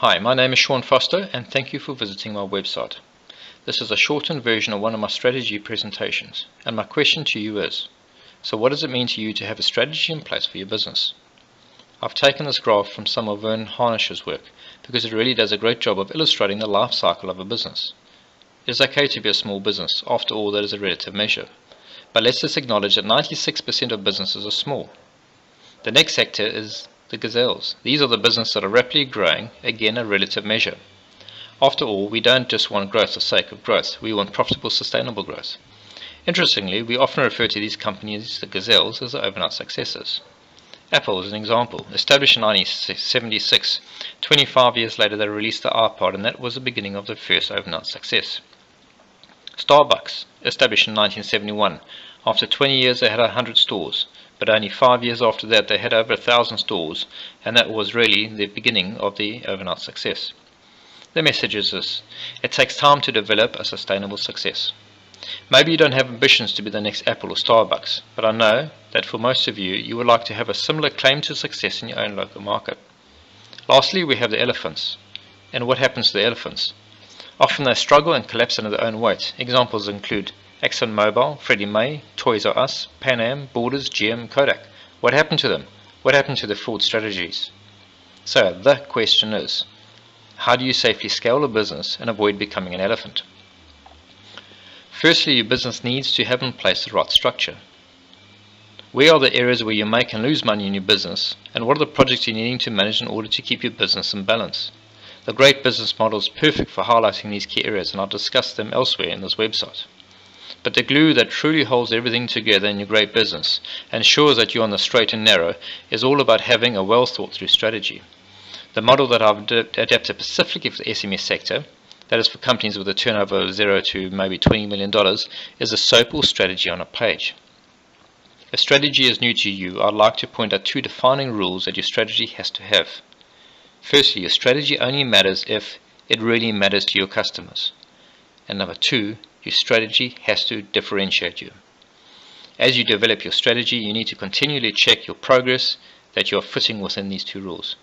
Hi, my name is Sean Foster and thank you for visiting my website. This is a shortened version of one of my strategy presentations and my question to you is, so what does it mean to you to have a strategy in place for your business? I've taken this graph from some of Verne Harnish's work because it really does a great job of illustrating the life cycle of a business. It is okay to be a small business, after all that is a relative measure. But let's just acknowledge that 96% of businesses are small. The next sector is the gazelles. These are the businesses that are rapidly growing, again a relative measure. After all, we don't just want growth for the sake of growth, we want profitable, sustainable growth. Interestingly, we often refer to these companies, the gazelles, as the overnight successes. Apple is an example. Established in 1976, 25 years later they released the iPod and that was the beginning of their first overnight success. Starbucks, established in 1971. After 20 years they had 100 stores but only five years after that they had over a thousand stores, and that was really the beginning of the overnight success. The message is this it takes time to develop a sustainable success. Maybe you don't have ambitions to be the next Apple or Starbucks, but I know that for most of you, you would like to have a similar claim to success in your own local market. Lastly, we have the elephants. And what happens to the elephants? Often they struggle and collapse under their own weight. Examples include ExxonMobil, Freddie Mac, Toys R Us, Pan Am, Borders, GM, Kodak. What happened to them? What happened to the fraud strategies? So the question is, how do you safely scale a business and avoid becoming an elephant? Firstly, your business needs to have in place the right structure. Where are the areas where you make and lose money in your business, and what are the projects you're needing to manage in order to keep your business in balance? The great business model is perfect for highlighting these key areas, and I'll discuss them elsewhere in this website. But the glue that truly holds everything together in your great business and ensures that you're on the straight and narrow is all about having a well thought through strategy. The model that I've adapted specifically for the SME sector, that is for companies with a turnover of zero to maybe $20 million, is a SOAP or strategy on a page. If strategy is new to you, I'd like to point out two defining rules that your strategy has to have. Firstly, your strategy only matters if it really matters to your customers. And number two, your strategy has to differentiate you. As you develop your strategy, you need to continually check your progress that you are fitting within these two rules.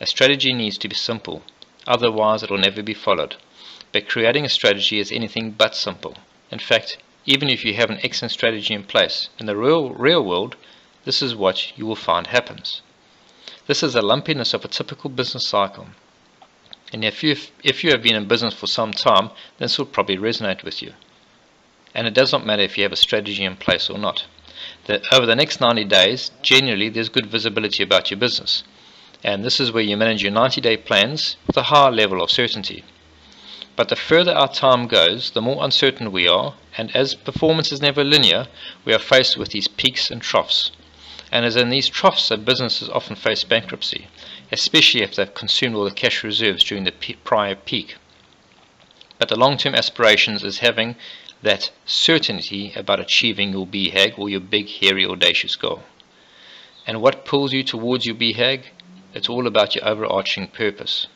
A strategy needs to be simple, otherwise it will never be followed. But creating a strategy is anything but simple. In fact, even if you have an excellent strategy in place, in the real, real world, this is what you will find happens. This is the lumpiness of a typical business cycle. And if you if you have been in business for some time, this will probably resonate with you. And it does not matter if you have a strategy in place or not. That over the next 90 days, generally there's good visibility about your business. And this is where you manage your 90-day plans with a high level of certainty. But the further our time goes, the more uncertain we are, and as performance is never linear, we are faced with these peaks and troughs. And as in these troughs that businesses often face bankruptcy, especially if they've consumed all the cash reserves during the prior peak. But the long-term aspirations is having that certainty about achieving your BHAG or your big, hairy, audacious goal. And what pulls you towards your BHAG? It's all about your overarching purpose.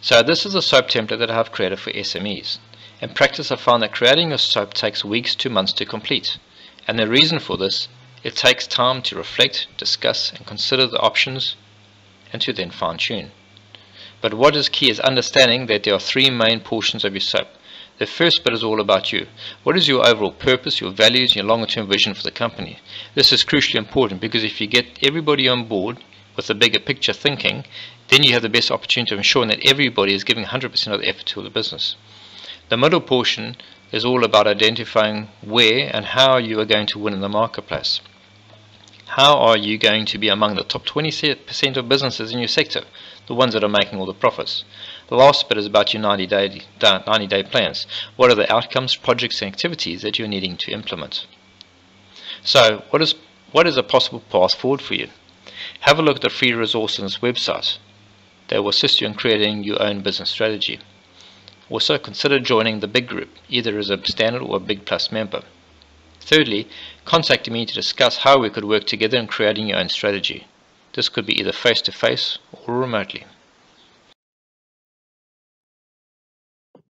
So this is a SOAP template that I've created for SMEs. In practice I found that creating a SOAP takes weeks to months to complete. And the reason for this, it takes time to reflect, discuss and consider the options and to then fine tune. But what is key is understanding that there are three main portions of your SOAP. The first bit is all about you. What is your overall purpose, your values, your longer term vision for the company? This is crucially important because if you get everybody on board with the bigger picture thinking, then you have the best opportunity of ensuring that everybody is giving 100% of the effort to the business. The middle portion is all about identifying where and how you are going to win in the marketplace. How are you going to be among the top 20% of businesses in your sector, the ones that are making all the profits? The last bit is about your 90 day, 90 day plans. What are the outcomes, projects, and activities that you're needing to implement? So, what is, what is a possible path forward for you? Have a look at the free resources on this website. They will assist you in creating your own business strategy. Also, consider joining the Big Group, either as a standard or a Big Plus member. Thirdly, contact me to discuss how we could work together in creating your own strategy. This could be either face to face or remotely.